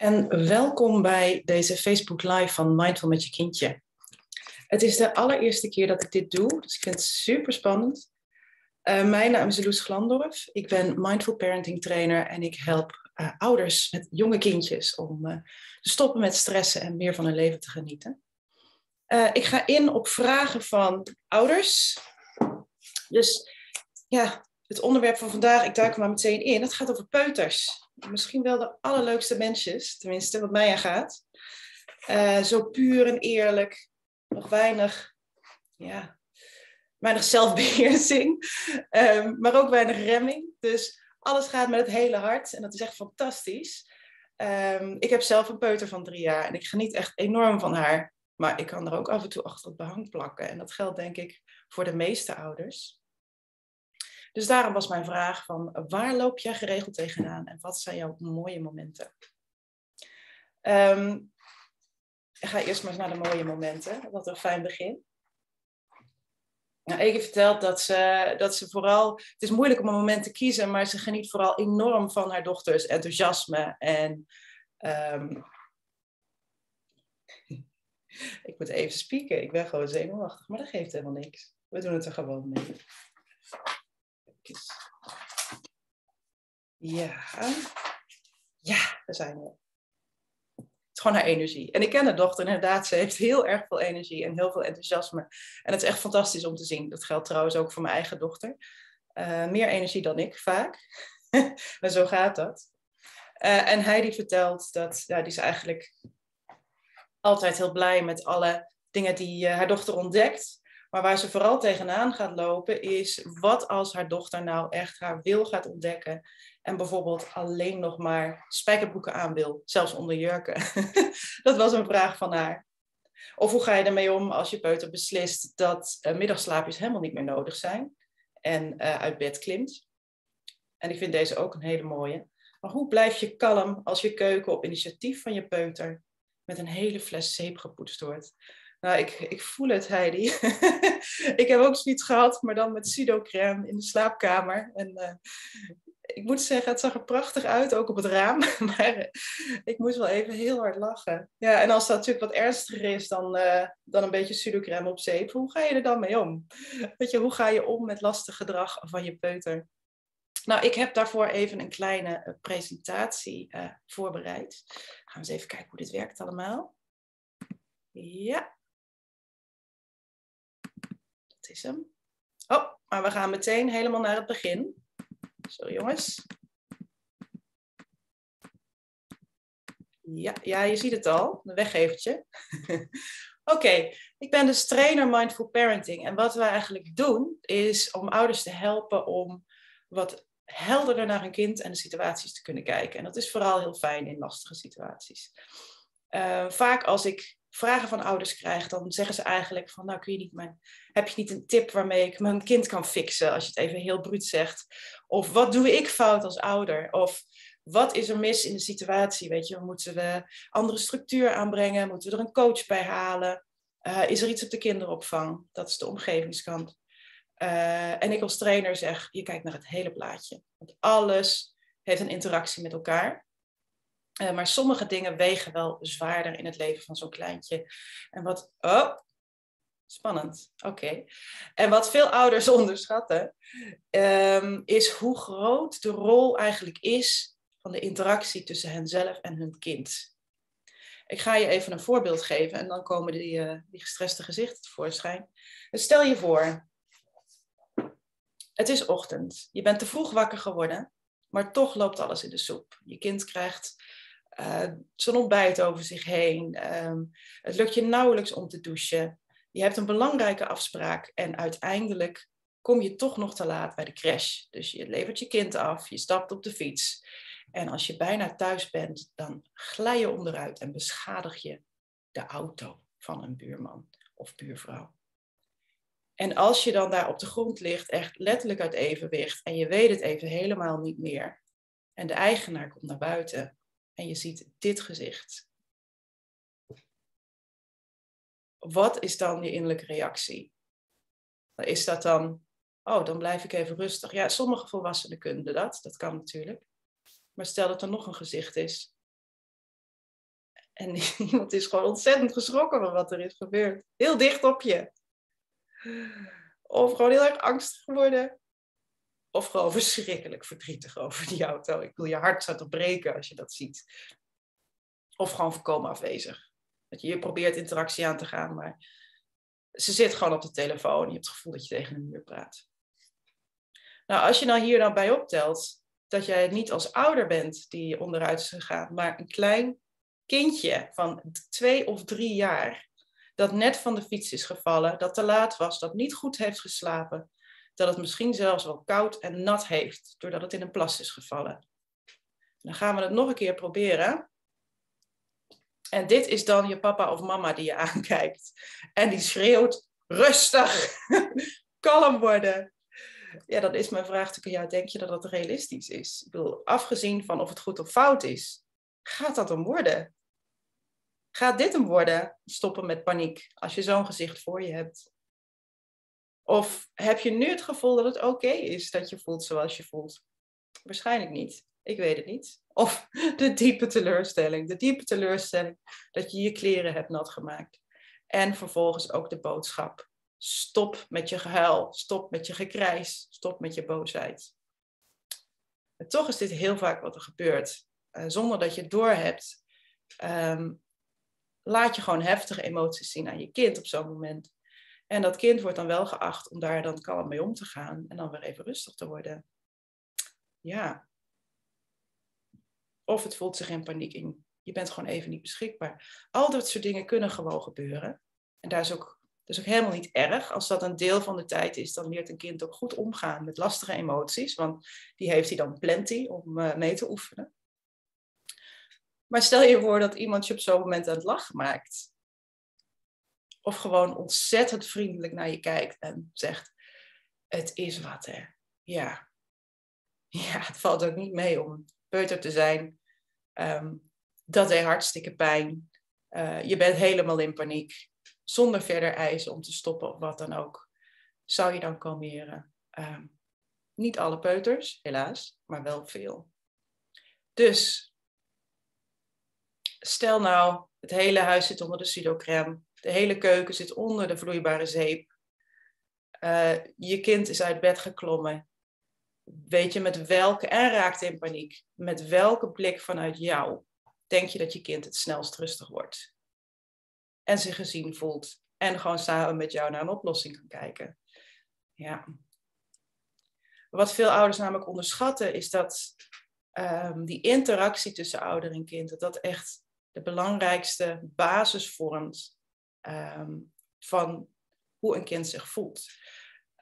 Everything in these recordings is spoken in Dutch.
En welkom bij deze Facebook Live van Mindful met je kindje. Het is de allereerste keer dat ik dit doe, dus ik vind het super spannend. Uh, mijn naam is Loes Glandorf. Ik ben Mindful Parenting Trainer en ik help uh, ouders met jonge kindjes om uh, te stoppen met stressen en meer van hun leven te genieten. ik ga in op vragen van ouders. Dus ja, het onderwerp van vandaag, ik duik er maar meteen in, het gaat over peuters misschien wel de allerleukste mensjes, tenminste wat mij aangaat. Uh, zo puur en eerlijk, nog weinig, ja, weinig zelfbeheersing, um, maar ook weinig remming. Dus alles gaat met het hele hart en dat is echt fantastisch. Um, ik heb zelf een peuter van drie jaar en ik geniet echt enorm van haar. Maar ik kan er ook af en toe achter het behang plakken. En dat geldt denk ik voor de meeste ouders. Dus daarom was mijn vraag van waar loop jij geregeld tegenaan en wat zijn jouw mooie momenten? Um, ik ga eerst maar eens naar de mooie momenten. Wat een fijn begin. Nou, Ege vertelt dat ze, dat ze vooral, het is moeilijk om een moment te kiezen, maar ze geniet vooral enorm van haar dochters enthousiasme. En um, ik moet even spieken, ik ben gewoon zenuwachtig, maar dat geeft helemaal niks. We doen het er gewoon mee. Ja. Ja, daar zijn we. Het is gewoon haar energie. En ik ken de dochter inderdaad. Ze heeft heel erg veel energie en heel veel enthousiasme. En het is echt fantastisch om te zien. Dat geldt trouwens ook voor mijn eigen dochter. Uh, meer energie dan ik, vaak. maar zo gaat dat. Uh, en Heidi vertelt dat ja, die is eigenlijk altijd heel blij met alle dingen die uh, haar dochter ontdekt. Maar waar ze vooral tegenaan gaat lopen is wat als haar dochter nou echt haar wil gaat ontdekken en bijvoorbeeld alleen nog maar spijkerbroeken aan wil, zelfs onder jurken. dat was een vraag van haar. Of hoe ga je ermee om als je peuter beslist dat uh, middagslaapjes helemaal niet meer nodig zijn en uh, uit bed klimt? En ik vind deze ook een hele mooie. Maar hoe blijf je kalm als je keuken op initiatief van je peuter met een hele fles zeep gepoetst wordt? Nou, ik, ik voel het, Heidi. ik heb ook zoiets gehad, maar dan met pseudocrème in de slaapkamer. En uh, ik moet zeggen, het zag er prachtig uit, ook op het raam. maar uh, ik moest wel even heel hard lachen. Ja, en als dat natuurlijk wat ernstiger is dan, uh, dan een beetje pseudocrème op zeep, hoe ga je er dan mee om? Weet je, hoe ga je om met lastig gedrag van je peuter? Nou, ik heb daarvoor even een kleine presentatie voorbereid. Gaan we eens even kijken hoe dit werkt allemaal. Ja, hem. Oh, maar we gaan meteen helemaal naar het begin. Zo jongens. Ja, ja, je ziet het al, een weggevertje. Oké, ik ben dus trainer Mindful Parenting. En wat we eigenlijk doen, is om ouders te helpen om wat helderder naar hun kind en de situaties te kunnen kijken. En dat is vooral heel fijn in lastige situaties. Uh, vaak als ik vragen van ouders krijg, dan zeggen ze eigenlijk van, nou kun je niet mijn, heb je niet een tip waarmee ik mijn kind kan fixen, als je het even heel bruut zegt. Of wat doe ik fout als ouder? Of wat is er mis in de situatie? Weet je, moeten we andere structuur aanbrengen? Moeten we er een coach bij halen? Uh, is er iets op de kinderopvang? Dat is de omgevingskant. Uh, en ik als trainer zeg, je kijkt naar het hele plaatje. Want alles heeft een interactie met elkaar. Uh, maar sommige dingen wegen wel zwaarder in het leven van zo'n kleintje. En wat, oh, spannend, oké. En wat veel ouders onderschatten, um, is hoe groot de rol eigenlijk is van de interactie tussen henzelf en hun kind. Ik ga je even een voorbeeld geven en dan komen die, uh, die gestreste gezichten tevoorschijn. Dus stel je voor, het is ochtend. Je bent te vroeg wakker geworden, maar toch loopt alles in de soep. Je kind krijgt uh, zijn ontbijt over zich heen. Um, het lukt je nauwelijks om te douchen. Je hebt een belangrijke afspraak en uiteindelijk kom je toch nog te laat bij de crash. Dus je levert je kind af, je stapt op de fiets. En als je bijna thuis bent, dan glij je onderuit en beschadig je de auto van een buurman of buurvrouw. En als je dan daar op de grond ligt, echt letterlijk uit evenwicht, en je weet het even helemaal niet meer, en de eigenaar komt naar buiten en je ziet dit gezicht. Wat is dan je innerlijke reactie? Is dat dan, oh, dan blijf ik even rustig. Ja, sommige volwassenen kunnen dat, dat kan natuurlijk. Maar stel dat er nog een gezicht is. En iemand is gewoon ontzettend geschrokken van wat er is gebeurd. Heel dicht op je. Of gewoon heel erg angstig geworden. Of gewoon verschrikkelijk verdrietig over die auto. Ik wil je hart zou toch breken als je dat ziet. Of gewoon voorkomen afwezig. Dat je, probeert interactie aan te gaan, maar ze zit gewoon op de telefoon. Je hebt het gevoel dat je tegen een muur praat. Nou, als je nou hier dan bij optelt dat jij niet als ouder bent die onderuit is gegaan, maar een klein kindje van twee of drie jaar dat net van de fiets is gevallen, dat te laat was, dat niet goed heeft geslapen, dat het misschien zelfs wel koud en nat heeft doordat het in een plas is gevallen. Dan gaan we het nog een keer proberen. En dit is dan je papa of mama die je aankijkt. En die schreeuwt, rustig, kalm worden. Ja, dan is mijn vraag denk je dat dat realistisch is? Ik bedoel, afgezien van of het goed of fout is, gaat dat hem worden? Gaat dit hem worden? Stoppen met paniek, als je zo'n gezicht voor je hebt. Of heb je nu het gevoel dat het oké is dat je voelt zoals je voelt? Waarschijnlijk niet. Ik weet het niet. Of de diepe teleurstelling. De diepe teleurstelling dat je je kleren hebt nat gemaakt. En vervolgens ook de boodschap. Stop met je gehuil. Stop met je gekrijs. Stop met je boosheid. Toch is dit heel vaak wat er gebeurt. Uh, zonder dat je het doorhebt. Um, laat je gewoon heftige emoties zien aan je kind op zo'n moment. En dat kind wordt dan wel geacht om daar dan kalm mee om te gaan. En dan weer even rustig te worden. Ja, of het voelt zich in paniek in. Je bent gewoon even niet beschikbaar. Al dat soort dingen kunnen gewoon gebeuren. En daar is ook, dat is ook helemaal niet erg. Als dat een deel van de tijd is, dan leert een kind ook goed omgaan met lastige emoties. Want die heeft hij dan plenty om uh, mee te oefenen. Maar stel je voor dat iemand je op zo'n moment aan het lachen maakt. Of gewoon ontzettend vriendelijk naar je kijkt en zegt: Het is wat, hè? Ja. Ja, het valt ook niet mee om peuter te zijn Ehm, dat deed hartstikke pijn. Uh, je bent helemaal in paniek. Zonder verder eisen om te stoppen of wat dan ook. Zou je dan kalmeren? Ehm, niet alle peuters, helaas, maar wel veel. Dus stel nou, het hele huis zit onder de pseudocrème. De hele keuken zit onder de vloeibare zeep. Uh, je kind is uit bed geklommen weet je met welke, en raakt in paniek, met welke blik vanuit jou denk je dat je kind het snelst rustig wordt? En zich gezien voelt en gewoon samen met jou naar een oplossing kan kijken. Ja. Wat veel ouders namelijk onderschatten is dat um, die interactie tussen ouder en kind, dat dat echt de belangrijkste basis vormt um, van hoe een kind zich voelt.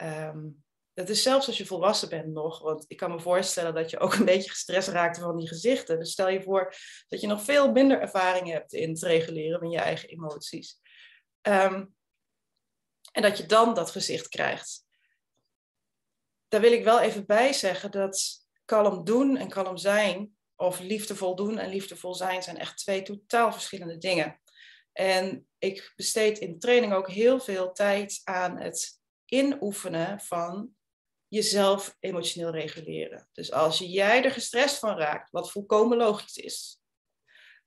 Um, dat is zelfs als je volwassen bent nog. Want ik kan me voorstellen dat je ook een beetje gestrest raakt van die gezichten. Dus stel je voor dat je nog veel minder ervaring hebt in het reguleren van je eigen emoties. Ehm, en dat je dan dat gezicht krijgt. Daar wil ik wel even bij zeggen dat kalm doen en kalm zijn, of liefdevol doen en liefdevol zijn, zijn echt twee totaal verschillende dingen. En ik besteed in training ook heel veel tijd aan het inoefenen van jezelf emotioneel reguleren. Dus als jij er gestrest van raakt, wat volkomen logisch is,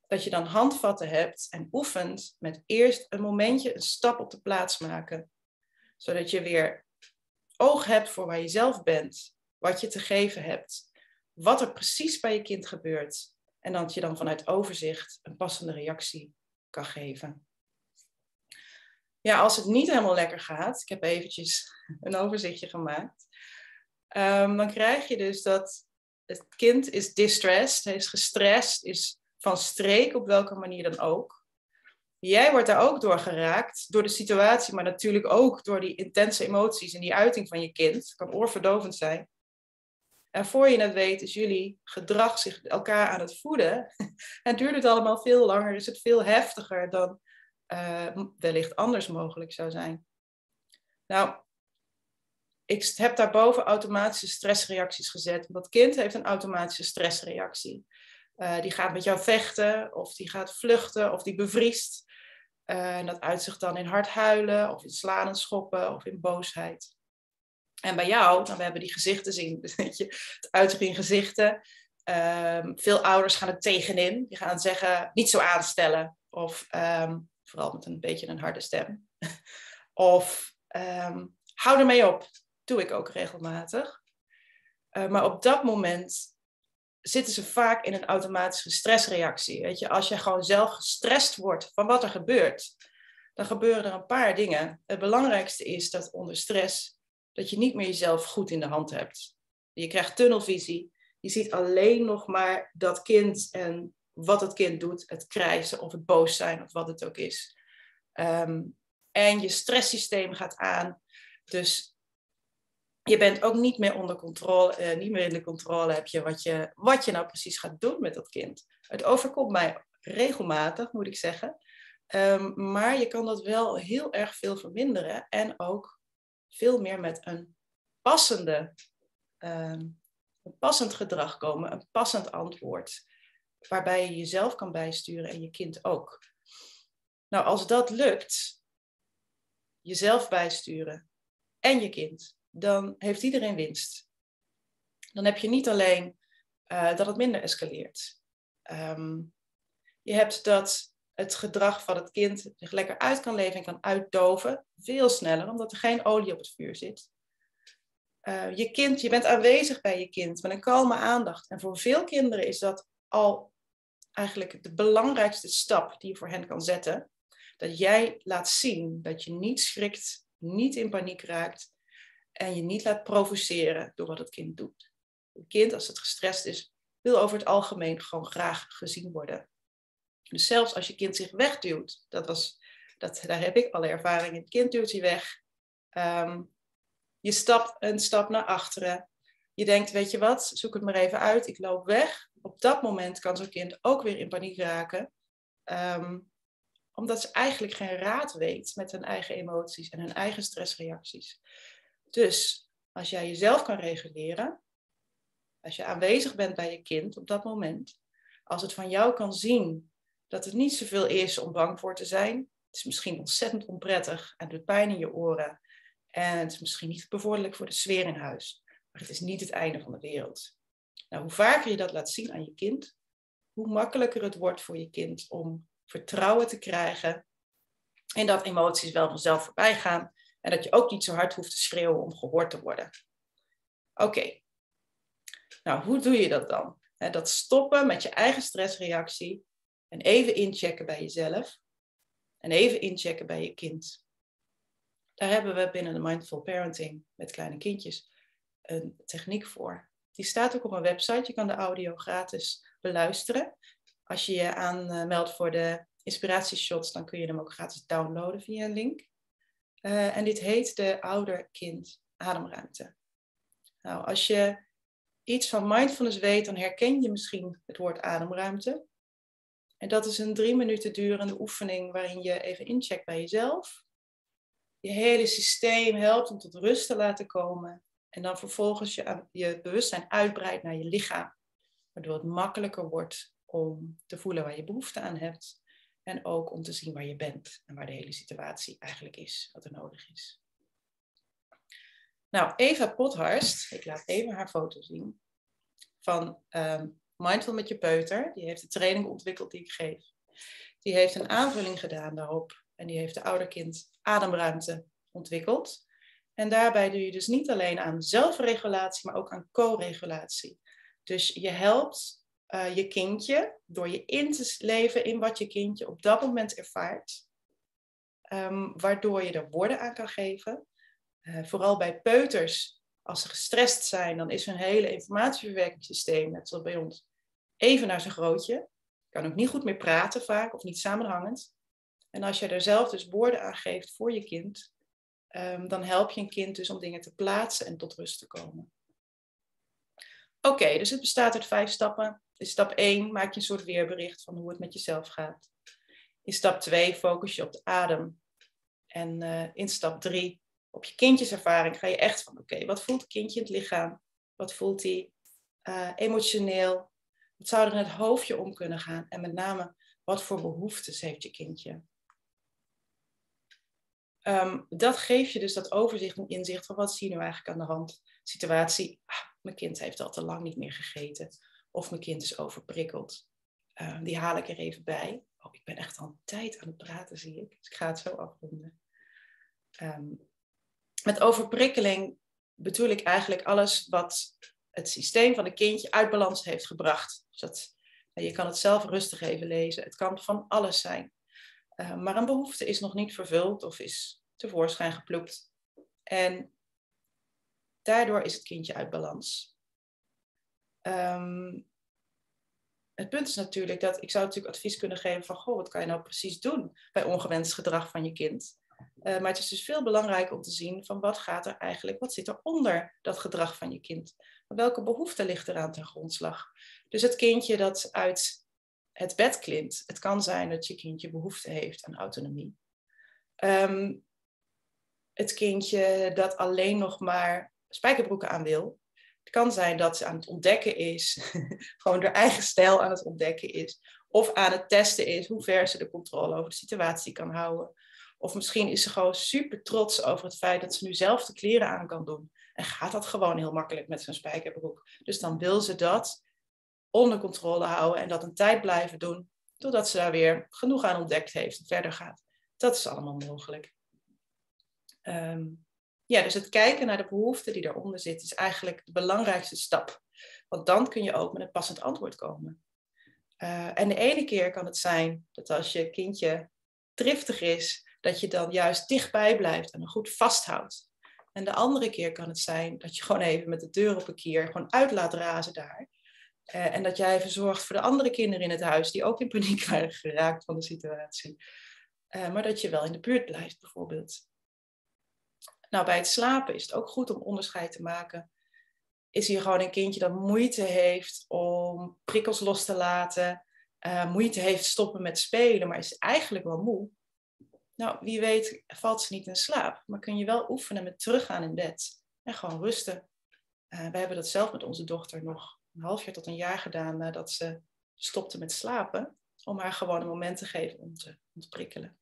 dat je dan handvatten hebt en oefent met eerst een momentje een stap op de plaats maken, zodat je weer oog hebt voor waar je zelf bent, wat je te geven hebt, wat er precies bij je kind gebeurt en dat je dan vanuit overzicht een passende reactie kan geven. Ja, als het niet helemaal lekker gaat, ik heb eventjes een overzichtje gemaakt, um, dan krijg je dus dat het kind is distressed, hij is gestrest, is van streek op welke manier dan ook. Jij wordt daar ook door geraakt, door de situatie, maar natuurlijk ook door die intense emoties en die uiting van je kind. Het kan oorverdovend zijn. En voor je het weet is jullie gedrag zich elkaar aan het voeden. En duurt het allemaal veel langer, is het veel heftiger dan uh, wellicht anders mogelijk zou zijn. Nou, ik heb daarboven automatische stressreacties gezet. Dat kind heeft een automatische stressreactie. Uh, die gaat met jou vechten, of die gaat vluchten, of die bevriest. Uh, en dat uitzicht dan in hard huilen, of in slaan en schoppen, of in boosheid. En bij jou, nou, we hebben die gezichten zien, weet je, het uitzicht in gezichten. Ehm, veel ouders gaan er tegenin. Die gaan zeggen, niet zo aanstellen. Of ehm, vooral met een beetje een harde stem. of um, hou ermee op. Doe ik ook regelmatig. Uh, maar op dat moment zitten ze vaak in een automatische stressreactie. Weet je, als je gewoon zelf gestrest wordt van wat er gebeurt, dan gebeuren er een paar dingen. Het belangrijkste is dat onder stress dat je niet meer jezelf goed in de hand hebt. Je krijgt tunnelvisie. Je ziet alleen nog maar dat kind en wat het kind doet, het krijsen of het boos zijn of wat het ook is. Ehm, en je stresssysteem gaat aan. Dus je bent ook niet meer onder controle, uh, niet meer in de controle heb je wat, je wat je nou precies gaat doen met dat kind. Het overkomt mij regelmatig, moet ik zeggen. Ehm, maar je kan dat wel heel erg veel verminderen en ook veel meer met een passende, ehm, een passend gedrag komen, een passend antwoord, waarbij je jezelf kan bijsturen en je kind ook. Nou, als dat lukt, jezelf bijsturen en je kind, dan heeft iedereen winst. Dan heb je niet alleen uh, dat het minder escaleert. Um, je hebt dat het gedrag van het kind zich lekker uit kan leven en kan uitdoven, veel sneller, omdat er geen olie op het vuur zit. Uh, je kind, je bent aanwezig bij je kind met een kalme aandacht. En voor veel kinderen is dat al eigenlijk de belangrijkste stap die je voor hen kan zetten. Dat jij laat zien dat je niet schrikt, niet in paniek raakt en je niet laat provoceren door wat het kind doet. Een kind, als het gestrest is, wil over het algemeen gewoon graag gezien worden. Dus zelfs als je kind zich wegduwt, dat was, dat, daar heb ik alle ervaring in, het kind duwt je weg. Um, je stapt een stap naar achteren. Je denkt, weet je wat, zoek het maar even uit, ik loop weg. Op dat moment kan zo'n kind ook weer in paniek raken. Um, omdat ze eigenlijk geen raad weet met hun eigen emoties en hun eigen stressreacties. Dus als jij jezelf kan reguleren, als je aanwezig bent bij je kind op dat moment, als het van jou kan zien dat het niet zoveel is om bang voor te zijn. Het is misschien ontzettend onprettig en doet pijn in je oren. En het is misschien niet bevorderlijk voor de sfeer in huis. Maar het is niet het einde van de wereld. Nou, hoe vaker je dat laat zien aan je kind, hoe makkelijker het wordt voor je kind om vertrouwen te krijgen. En dat emoties wel vanzelf voorbij gaan. En dat je ook niet zo hard hoeft te schreeuwen om gehoord te worden. Oké. Nou, hoe doe je dat dan? dat stoppen met je eigen stressreactie en even inchecken bij jezelf. En even inchecken bij je kind. Daar hebben we binnen de Mindful Parenting met kleine kindjes een techniek voor. Die staat ook op mijn website. Je kan de audio gratis beluisteren. Als je je aanmeldt voor de inspiratieshots, dan kun je hem ook gratis downloaden via een link. Uh, en dit heet de ouder-kind ademruimte. Nou, als je iets van mindfulness weet, dan herken je misschien het woord ademruimte. En dat is een drie minuten durende oefening waarin je even incheckt bij jezelf. Je hele systeem helpt om tot rust te laten komen. En dan vervolgens je, je bewustzijn uitbreidt naar je lichaam. Waardoor het makkelijker wordt om te voelen waar je behoefte aan hebt. En ook om te zien waar je bent en waar de hele situatie eigenlijk is, wat er nodig is. Nou, Eva Pothorst, ik laat even haar foto zien, van um, Mindful met je peuter. Die heeft de training ontwikkeld die ik geef. Die heeft een aanvulling gedaan daarop. En die heeft de ouderkind ademruimte ontwikkeld. En daarbij doe je dus niet alleen aan zelfregulatie, maar ook aan co-regulatie. Dus je helpt uh, je kindje door je in te leven in wat je kindje op dat moment ervaart. Um, waardoor je er woorden aan kan geven. Uh, vooral bij peuters, als ze gestrest zijn, dan is hun hele informatieverwerkingssysteem, net zoals bij ons, even naar zijn grootje. Kan ook niet goed meer praten vaak of niet samenhangend. En als je er zelf dus woorden aan geeft voor je kind, um, dan help je een kind dus om dingen te plaatsen en tot rust te komen. Oké, dus het bestaat uit vijf stappen. In stap 1 maak je een soort weerbericht van hoe het met jezelf gaat. In stap 2 focus je op de adem. En uh, in stap 3 op je kindjeservaring ga je echt van, oké, wat voelt het kindje in het lichaam? Wat voelt hij uh, emotioneel? Wat zou er in het hoofdje om kunnen gaan? En met name, wat voor behoeftes heeft je kindje? Um, dat geeft je dus dat overzicht en inzicht van wat zie je nu eigenlijk aan de hand. Situatie, ah, mijn kind heeft al te lang niet meer gegeten. of mijn kind is overprikkeld. Ehm, die haal ik er even bij. Oh, ik ben echt al een tijd aan het praten, zie ik. Dus ik ga het zo afronden. Ehm, met overprikkeling bedoel ik eigenlijk alles wat het systeem van een kindje uit balans heeft gebracht. Dus dat, je kan het zelf rustig even lezen. Het kan van alles zijn. Ehm, maar een behoefte is nog niet vervuld of is tevoorschijn geplukt. En daardoor is het kindje uit balans. Um, het punt is natuurlijk dat ik zou natuurlijk advies kunnen geven van, goh, wat kan je nou precies doen bij ongewenst gedrag van je kind? Uh, maar het is dus veel belangrijker om te zien van wat gaat er eigenlijk, wat zit er onder dat gedrag van je kind? Welke behoefte ligt eraan ten grondslag? Dus het kindje dat uit het bed klimt, het kan zijn dat je kindje behoefte heeft aan autonomie. Um, het kindje dat alleen nog maar spijkerbroeken aan wil, het kan zijn dat ze aan het ontdekken is, gewoon haar eigen stijl aan het ontdekken is. Of aan het testen is hoe ver ze de controle over de situatie kan houden. Of misschien is ze gewoon super trots over het feit dat ze nu zelf de kleren aan kan doen. En gaat dat gewoon heel makkelijk met zijn spijkerbroek. Dus dan wil ze dat onder controle houden en dat een tijd blijven doen. Totdat ze daar weer genoeg aan ontdekt heeft en verder gaat. Dat is allemaal mogelijk. Um, ja, dus het kijken naar de behoeften die eronder zitten is eigenlijk de belangrijkste stap. Want dan kun je ook met een passend antwoord komen. Uh, en de ene keer kan het zijn dat als je kindje driftig is, dat je dan juist dichtbij blijft en goed vasthoudt. En de andere keer kan het zijn dat je gewoon even met de deur op een keer gewoon uit laat razen daar. Uh, en dat jij even zorgt voor de andere kinderen in het huis die ook in paniek waren geraakt van de situatie. Uh, maar dat je wel in de buurt blijft bijvoorbeeld. Nou, bij het slapen is het ook goed om onderscheid te maken. Is hier gewoon een kindje dat moeite heeft om prikkels los te laten, uh, moeite heeft stoppen met spelen, maar is eigenlijk wel moe? Nou, wie weet valt ze niet in slaap, maar kun je wel oefenen met teruggaan in bed en gewoon rusten. We hebben dat zelf met onze dochter nog een half jaar tot een jaar gedaan nadat ze stopte met slapen, om haar gewoon een moment te geven om te ontprikkelen.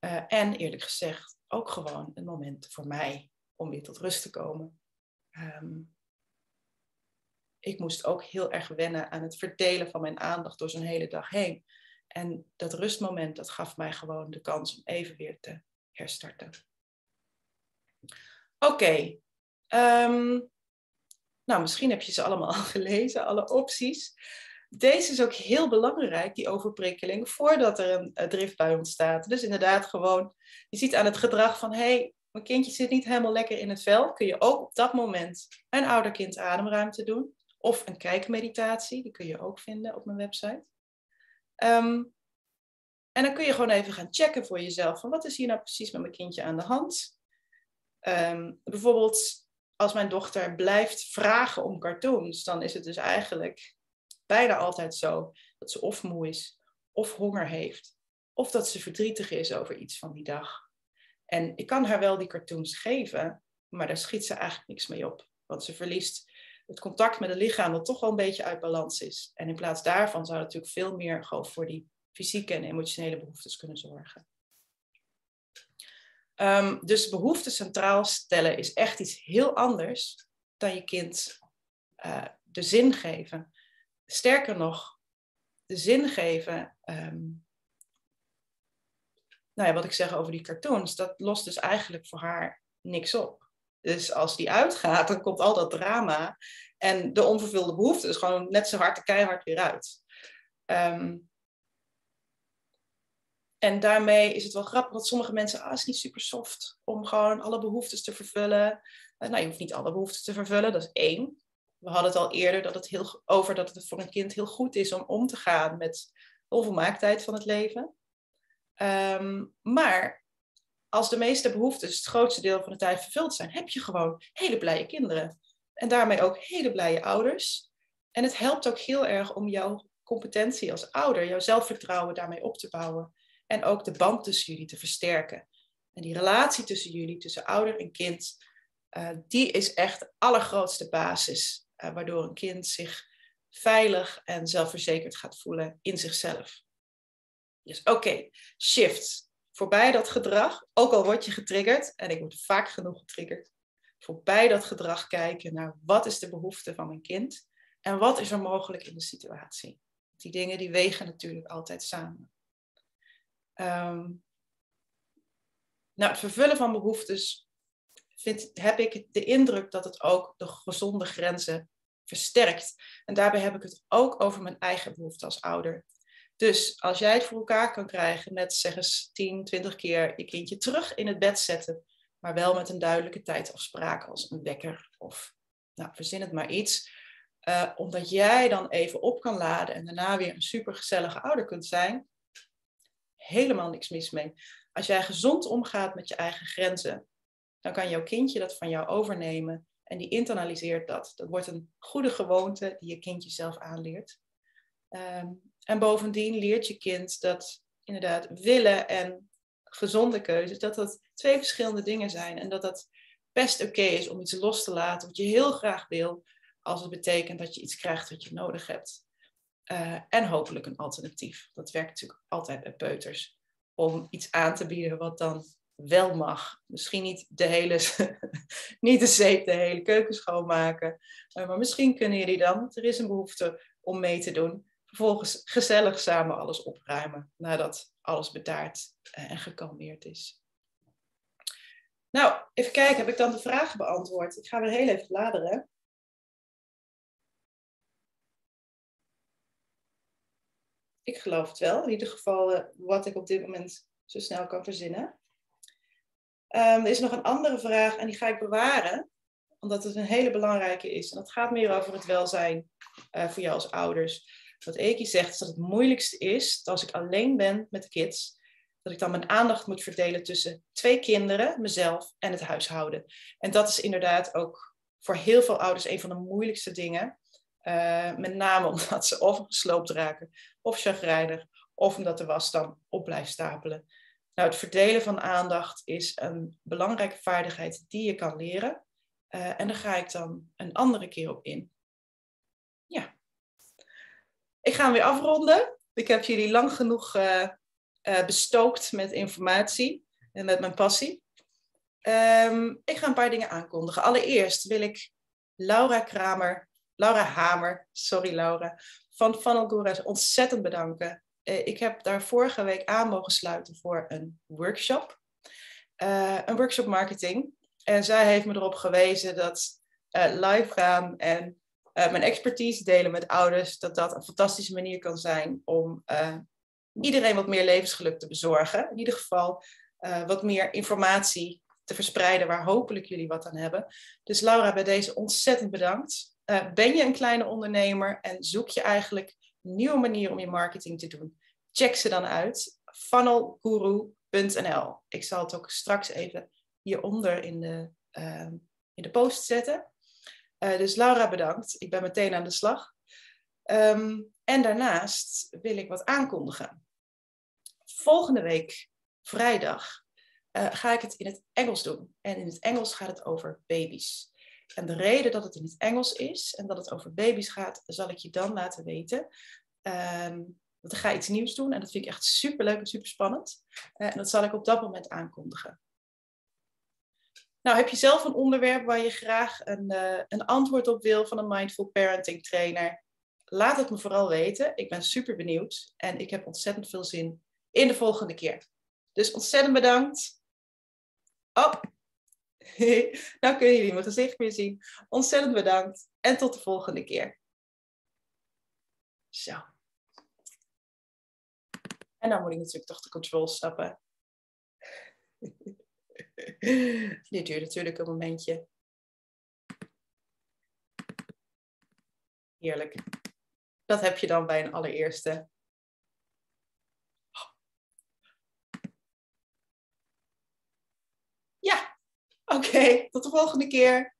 Uh, en eerlijk gezegd, ook gewoon een moment voor mij om weer tot rust te komen. Um, ik moest ook heel erg wennen aan het verdelen van mijn aandacht door zo'n hele dag heen. En dat rustmoment, dat gaf mij gewoon de kans om even weer te herstarten. Oké. Ehm, nou, misschien heb je ze allemaal al gelezen, alle opties. Deze is ook heel belangrijk, die overprikkeling, voordat er een, een driftbui ontstaat. Dus inderdaad gewoon, je ziet aan het gedrag van, hé, hey, mijn kindje zit niet helemaal lekker in het vel, kun je ook op dat moment een ouder-kind ademruimte doen. Of een kijkmeditatie, die kun je ook vinden op mijn website. Um, en dan kun je gewoon even gaan checken voor jezelf, van wat is hier nou precies met mijn kindje aan de hand? Um, bijvoorbeeld, als mijn dochter blijft vragen om cartoons, dan is het dus eigenlijk bijna altijd zo dat ze of moe is, of honger heeft, of dat ze verdrietig is over iets van die dag. En ik kan haar wel die cartoons geven, maar daar schiet ze eigenlijk niks mee op. Want ze verliest het contact met het lichaam dat toch wel een beetje uit balans is. En in plaats daarvan zou het natuurlijk veel meer gewoon voor die fysieke en emotionele behoeftes kunnen zorgen. Um, dus behoeften centraal stellen is echt iets heel anders dan je kind uh, de zin geven. Sterker nog, de zin geven. Um, nou ja, wat ik zeg over die cartoons, dat lost dus eigenlijk voor haar niks op. Dus als die uitgaat, dan komt al dat drama en de onvervulde behoefte is gewoon net zo hard keihard weer uit. Um, en daarmee is het wel grappig dat sommige mensen, ah, is niet super soft om gewoon alle behoeftes te vervullen. Uh, nou, je hoeft niet alle behoeftes te vervullen, dat is één we hadden het al eerder dat het heel, over dat het voor een kind heel goed is om om te gaan met de onvolmaaktheid van het leven. Um, maar als de meeste behoeftes het grootste deel van de tijd vervuld zijn, heb je gewoon hele blije kinderen. En daarmee ook hele blije ouders. En het helpt ook heel erg om jouw competentie als ouder, jouw zelfvertrouwen daarmee op te bouwen. En ook de band tussen jullie te versterken. En die relatie tussen jullie, tussen ouder en kind, uh, die is echt de allergrootste basis eh, waardoor een kind zich veilig en zelfverzekerd gaat voelen in zichzelf. Dus oké, shift. Voorbij dat gedrag, ook al word je getriggerd, en ik word vaak genoeg getriggerd, voorbij dat gedrag kijken naar wat is de behoefte van mijn kind En wat is er mogelijk in de situatie? Die dingen die wegen natuurlijk altijd samen. Ehm, nou, het vervullen van behoeftes vind, heb ik de indruk dat het ook de gezonde grenzen versterkt. En daarbij heb ik het ook over mijn eigen behoefte als ouder. Dus als jij het voor elkaar kan krijgen met zeg eens 10, 20 keer je kindje terug in het bed zetten, maar wel met een duidelijke tijdafspraak als een wekker of nou, verzin het maar iets. Uh, omdat jij dan even op kan laden en daarna weer een supergezellige ouder kunt zijn, helemaal niks mis mee. Als jij gezond omgaat met je eigen grenzen, dan kan jouw kindje dat van jou overnemen en die internaliseert dat. Dat wordt een goede gewoonte die je kindje zelf aanleert. Um, en bovendien leert je kind dat inderdaad willen en gezonde keuzes, dat dat twee verschillende dingen zijn. En dat dat best oké is om iets los te laten wat je heel graag wil, als het betekent dat je iets krijgt wat je nodig hebt. Uh, en hopelijk een alternatief. Dat werkt natuurlijk altijd bij peuters. Om iets aan te bieden wat dan wel mag. Misschien niet de hele, niet de zeep, de hele keuken schoonmaken. Uh, maar misschien kunnen jullie dan, er is een behoefte om mee te doen. Vervolgens gezellig samen alles opruimen. Nadat alles bedaard eh, en gekalmeerd is. Nou, even kijken, heb ik dan de vragen beantwoord? Ik ga weer heel even bladeren. Ik geloof het wel. In ieder geval uh, wat ik op dit moment zo snel kan verzinnen. Um, er is nog een andere vraag en die ga ik bewaren, omdat het een hele belangrijke is. En dat gaat meer over het welzijn uh, voor jou als ouders. Wat Eki zegt is dat het moeilijkste is dat als ik alleen ben met de kids, dat ik dan mijn aandacht moet verdelen tussen twee kinderen, mezelf en het huishouden. En dat is inderdaad ook voor heel veel ouders een van de moeilijkste dingen. Uh, met name omdat ze of gesloopt raken, of chagrijnig, of omdat de was dan op blijft stapelen. Nou, het verdelen van aandacht is een belangrijke vaardigheid die je kan leren. Uh, en daar ga ik dan een andere keer op in. Ja. Ik ga hem weer afronden. Ik heb jullie lang genoeg uh, bestookt met informatie en met mijn passie. Um, ik ga een paar dingen aankondigen. Allereerst wil ik Laura Kramer, Laura Hamer, sorry Laura, van Funnel Gurus ontzettend bedanken. Uh, ik heb daar vorige week aan mogen sluiten voor een workshop. Uh, een workshop marketing. En zij heeft me erop gewezen dat live gaan en mijn expertise delen met ouders, dat dat een fantastische manier kan zijn om iedereen wat meer levensgeluk te bezorgen. In ieder geval uh, wat meer informatie te verspreiden waar hopelijk jullie wat aan hebben. Dus Laura, bij deze ontzettend bedankt. Uh, ben je een kleine ondernemer en zoek je eigenlijk nieuwe manier om je marketing te doen? Check ze dan uit. funnelguru.nl. Ik zal het ook straks even hieronder in de, uh, in de post zetten. dus Laura, bedankt. Ik ben meteen aan de slag. Um, en daarnaast wil ik wat aankondigen volgende week vrijdag uh, ga ik het in het Engels doen. En in het Engels gaat het over baby's. En de reden dat het in het Engels is en dat het over baby's gaat, zal ik je dan laten weten. Um, want ik ga iets nieuws doen en dat vind ik echt super leuk en super spannend. Uh, en dat zal ik op dat moment aankondigen. Nou, heb je zelf een onderwerp waar je graag een, uh, een antwoord op wil van een Mindful Parenting trainer? Laat het me vooral weten. Ik ben super benieuwd en ik heb ontzettend veel zin in de volgende keer. Dus ontzettend bedankt. Oh, nou kunnen jullie mijn gezicht weer zien. Ontzettend bedankt en tot de volgende keer. Zo. En dan moet ik natuurlijk toch de control stappen. Dit duurt natuurlijk een momentje. Heerlijk. Dat heb je dan bij een allereerste. Oké, tot de volgende keer.